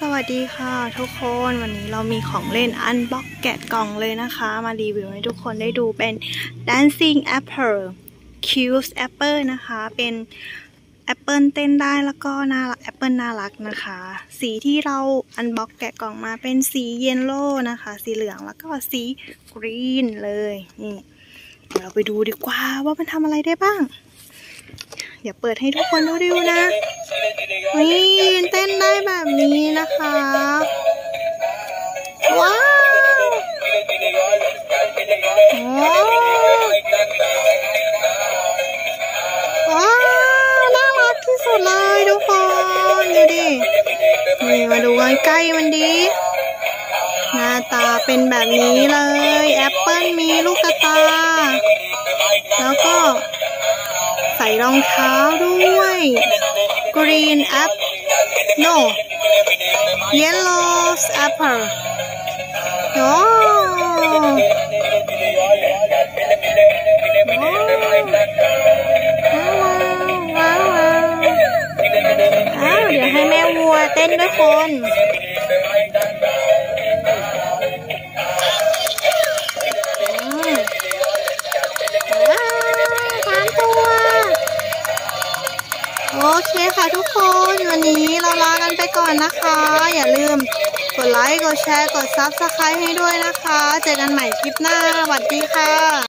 สวัสดีค่ะทุกคนวันนี้เรามีของเล่น unbox แกะกล่องเลยนะคะ มารีวิวให้ทุกคนได้ดูเป็น dancing apple cute apple นะคะ เป็นแอปเปิลเต้นได้แล้วก็น่ารักแอปเปิลน่ารักนะคะ สีที่เรา unbox แกะกล่องมาเป็นสี yellow นะคะ สีเหลืองแล้วก็สี green เลยนี่เดี๋ยวเราไปดูดีกว่าว่ามันทำอะไรได้บ้าง เดี๋ยวเปิดให้ทุกคนดูดูนะนี่เต้น แบบนี้นะคะ ว้าวโอ้ว้าวน่ารักที่สุดเลยทุกคนดูดินี่มาดูใกล้ๆมันดี หน้าตาเป็นแบบนี้เลย แอปเปิลมีลูกตา แล้วก็ใส่รองเท้าด้วย green apple no yellow apple โอ้ว้าวว้าวอ้าวเดี๋ยวให้แม่วัวเต้นด้วยคน เคค่ะทุกคนวันนี้เราลากันไปก่อนนะคะ อย่าลืมกดไลค์ กดแชร์ กด subscribe ให้ด้วยนะคะ เจอกันใหม่คลิปหน้าสวัสดีค่ะ